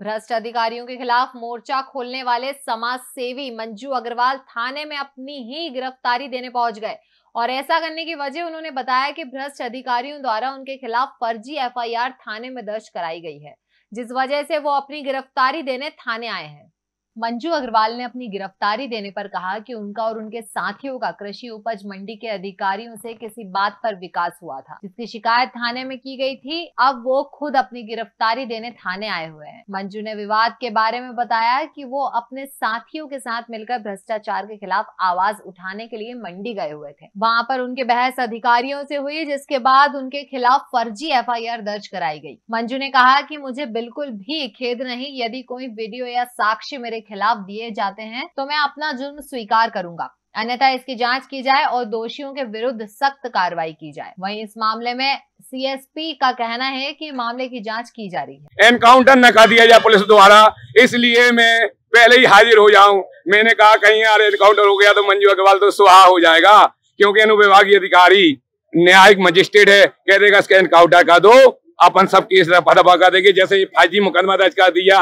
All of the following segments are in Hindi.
भ्रष्ट अधिकारियों के खिलाफ मोर्चा खोलने वाले समाज सेवी मंजू अग्रवाल थाने में अपनी ही गिरफ्तारी देने पहुँच गए। और ऐसा करने की वजह उन्होंने बताया कि भ्रष्ट अधिकारियों द्वारा उनके खिलाफ फर्जी एफआईआर थाने में दर्ज कराई गई है, जिस वजह से वो अपनी गिरफ्तारी देने थाने आए हैं। मंजू अग्रवाल ने अपनी गिरफ्तारी देने पर कहा कि उनका और उनके साथियों का कृषि उपज मंडी के अधिकारियों से किसी बात पर विकास हुआ था, जिसकी शिकायत थाने में की गई थी। अब वो खुद अपनी गिरफ्तारी देने थाने आए हुए हैं। मंजू ने विवाद के बारे में बताया कि वो अपने साथियों के साथ मिलकर भ्रष्टाचार के खिलाफ आवाज़ उठाने के लिए मंडी गए हुए थे। वहाँ पर उनके बहस अधिकारियों से हुई, जिसके बाद उनके खिलाफ फर्जी एफआईआर दर्ज कराई गई। मंजू ने कहा की मुझे बिल्कुल भी खेद नहीं, यदि कोई वीडियो या साक्ष्य मेरे खिलाफ दिए जाते हैं तो मैं अपना जुर्म स्वीकार करूँगा। अन्यथा इसकी जाँच की जाए और दोषियों के विरुद्ध सख्त कार्रवाई की जाए। वहीं इस मामले में सीएसपी का कहना है कि मामले की जाँच की जा रही है। एनकाउंटर न कर दिया जाए पुलिस द्वारा, इसलिए मैं पहले ही हाजिर हो जाऊँ। मैंने कहा, कहीं यार एनकाउंटर हो गया तो मंजू अग्रवाल तो सुहा हो जाएगा, क्योंकि अनुविभागीय अधिकारी, न्यायिक मजिस्ट्रेट है, कह देगा, इसका एनकाउंटर कर दो, अपन सब केस रफा कर देंगे। जैसे फाइजी मुकदमा दर्ज कर दिया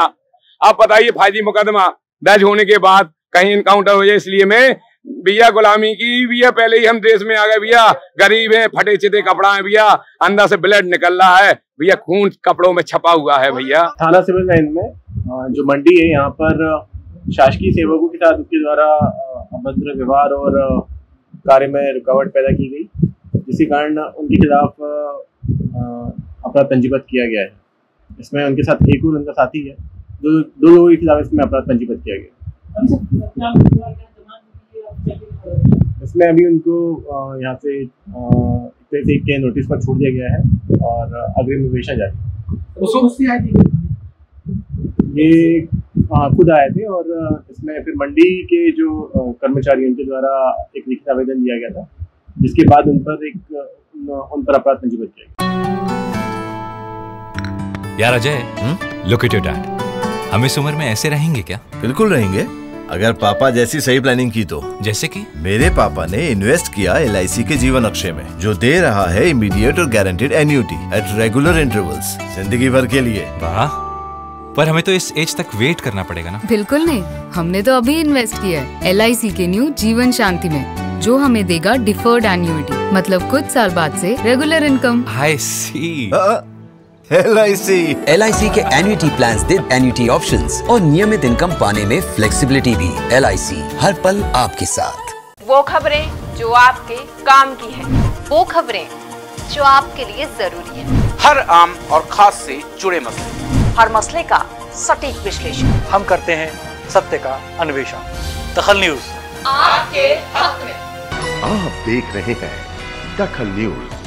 अब बताइए फाइजी मुकदमा। दर्ज होने के बाद कहीं इनकाउंटर हो जाए, इसलिए मैं भैया गुलामी की, भैया पहले ही हम देश में आ गए, भैया गरीब है फटे चिते कपड़ा है, भैया अंदर से ब्लड निकल रहा है, भैया खून कपड़ों में छपा हुआ है भैया। थाना सिविल लाइन में जो मंडी है, यहाँ पर शासकीय सेवकों के साथ उसके द्वारा अभद्र व्यवहार और कार्य में रुकावट पैदा की गई, जिसके कारण उनके खिलाफ अपराध पंजीबद्ध किया गया है। इसमें उनके साथ एक और उनका साथी है। दो दो लोगों के खिलाफ इसमें अपराध पंजीबद्ध किया गया। इसमें अभी उनको यहाँ से एक के नोटिस पर छोड़ दिया गया है और अग्रिम विवेचना जारी ये खुद आए थे और इसमें फिर मंडी के जो कर्मचारी उनके द्वारा एक लिखित आवेदन दिया गया था जिसके बाद उन पर एक उन पर अपराध पंजीबद्ध किया गया। यार Ajay look at your dad हम इस उम्र में ऐसे रहेंगे क्या? बिल्कुल रहेंगे। अगर पापा जैसी सही प्लानिंग की तो। जैसे कि? मेरे पापा ने इन्वेस्ट किया एलआईसी के जीवन अक्षय में जो दे रहा है इमीडिएट और guaranteed annuity at regular intervals ज़िंदगी भर के लिए। वाह। पर हमें तो इस एज तक वेट करना पड़ेगा ना? बिल्कुल नहीं। हमने तो अभी इन्वेस्ट किया है LIC के न्यू जीवन शांति में जो हमें देगा डिफर्ड एन्यूटी मतलब कुछ साल बाद से regular income I C L I C L I C के एन्यूटी प्लान दे एन्यूटी ऑप्शन और नियमित इनकम पाने में फ्लेक्सिबिलिटी भी। एल आई सी हर पल आपके साथ। वो खबरें जो आपके काम की है वो खबरें जो आपके लिए ज़रूरी है। हर आम और खास से जुड़े मसले। हर मसले का सटीक विश्लेषण। हम करते हैं सत्य का अन्वेषण। दखल न्यूज़। आपके हक में। आप देख रहे हैं दखल न्यूज़।